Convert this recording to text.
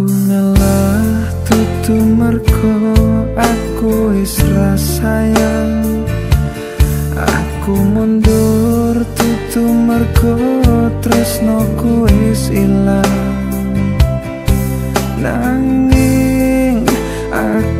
aku ngalah tutu merko aku isra sayang. Aku mundur tutu merko terus noku is ilang. Nanging aku